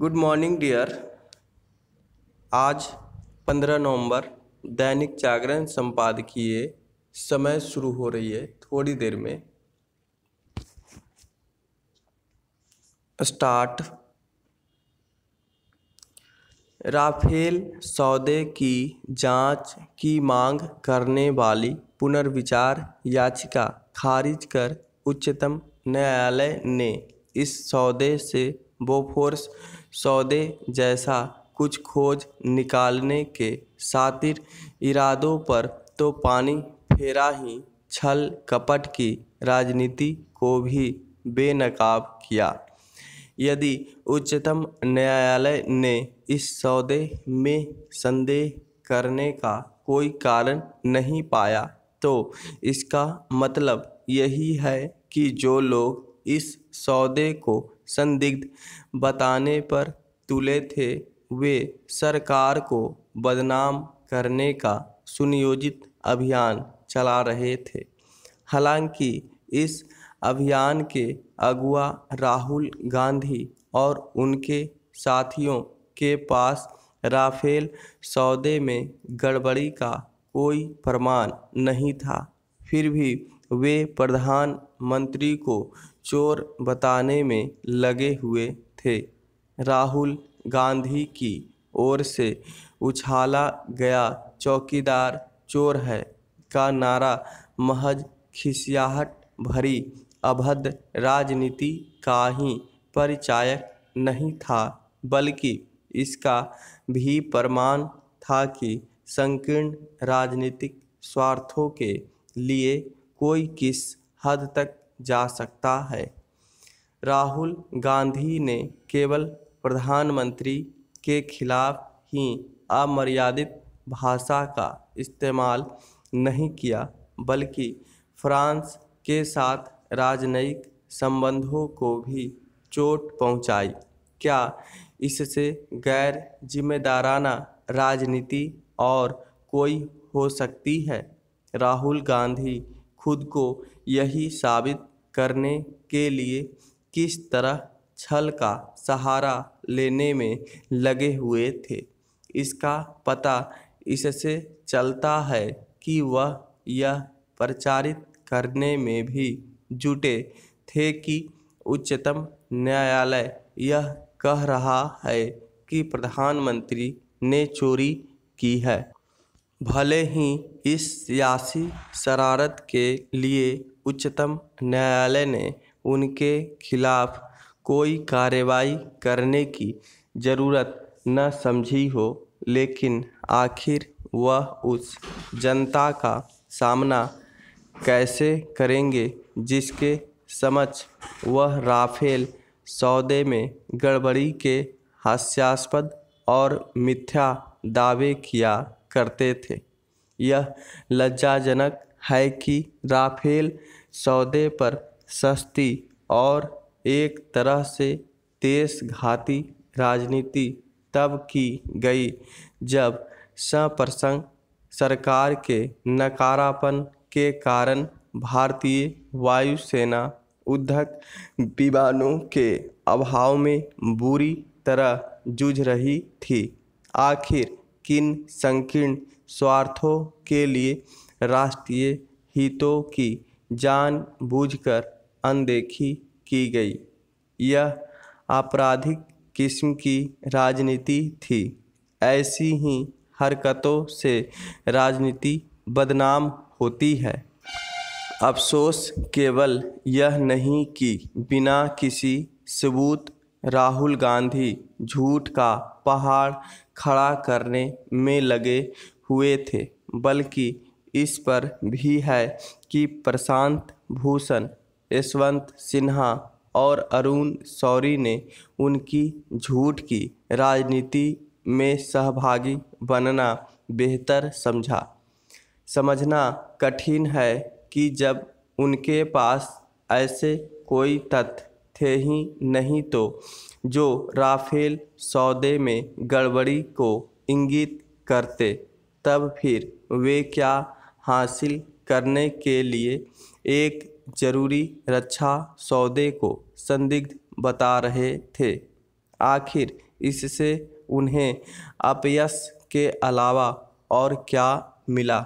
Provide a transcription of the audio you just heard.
Good morning dear आज पंद्रह नवंबर, दैनिक जागरण संपादकीय समय शुरू हो रही है थोड़ी देर में। स्टार्ट राफेल सौदे की जाँच की मांग करने वाली पुनर्विचार याचिका खारिज कर उच्चतम न्यायालय ने इस सौदे से बोफोर्स सौदे जैसा कुछ खोज निकालने के सातिर इरादों पर तो पानी फेरा ही छल कपट की राजनीति को भी बेनकाब किया। यदि उच्चतम न्यायालय ने इस सौदे में संदेह करने का कोई कारण नहीं पाया तो इसका मतलब यही है कि जो लोग इस सौदे को संदिग्ध बताने पर तुले थे। वे सरकार को बदनाम करने का सुनियोजित अभियान चला रहे थे। हालाँकि इस अभियान के अगुआ राहुल गांधी और उनके साथियों के पास राफेल सौदे में गड़बड़ी का कोई प्रमाण नहीं था। फिर भी वे प्रधानमंत्री को चोर बताने में लगे हुए थे। राहुल गांधी की ओर से उछाला गया चौकीदार चोर है का नारा महज खिसियाहट भरी अभद्र राजनीति का ही परिचायक नहीं था, बल्कि इसका भी प्रमाण था कि संकीर्ण राजनीतिक स्वार्थों के लिए कोई किस हद तक जा सकता है। राहुल गांधी ने केवल प्रधानमंत्री के खिलाफ ही अमर्यादित भाषा का इस्तेमाल नहीं किया, बल्कि फ्रांस के साथ राजनयिक संबंधों को भी चोट पहुंचाई। क्या इससे गैर जिम्मेदाराना राजनीति और कोई हो सकती है? राहुल गांधी खुद को यही साबित करने के लिए किस तरह छल का सहारा लेने में लगे हुए थे। इसका पता इससे चलता है कि वह यह प्रचारित करने में भी जुटे थे कि उच्चतम न्यायालय यह कह रहा है कि प्रधानमंत्री ने चोरी की है। भले ही इस सियासी शरारत के लिए उच्चतम न्यायालय ने उनके खिलाफ कोई कार्रवाई करने की ज़रूरत न समझी हो, लेकिन आखिर वह उस जनता का सामना कैसे करेंगे जिसके समझ वह राफेल सौदे में गड़बड़ी के हास्यास्पद और मिथ्या दावे किया करते थे। यह लज्जाजनक है कि राफेल सौदे पर सस्ती और एक तरह से देशघाती राजनीति तब की गई, जब सप्रसंग सरकार के नकारापन के कारण भारतीय वायुसेना उद्धक विमानों के अभाव में बुरी तरह जूझ रही थी। आखिर किन संकीर्ण स्वार्थों के लिए राष्ट्रीय हितों की जानबूझकर अनदेखी की गई? यह आपराधिक किस्म की राजनीति थी। ऐसी ही हरकतों से राजनीति बदनाम होती है। अफसोस केवल यह नहीं कि बिना किसी सबूत राहुल गांधी झूठ का पहाड़ खड़ा करने में लगे हुए थे, बल्कि इस पर भी है कि प्रशांत भूषण, यशवंत सिन्हा और अरुण शौरी ने उनकी झूठ की राजनीति में सहभागी बनना बेहतर समझा। समझना कठिन है कि जब उनके पास ऐसे कोई तथ्य थे ही नहीं तो जो राफेल सौदे में गड़बड़ी को इंगित करते, तब फिर वे क्या हासिल करने के लिए एक ज़रूरी रक्षा सौदे को संदिग्ध बता रहे थे? आखिर इससे उन्हें अपयश के अलावा और क्या मिला?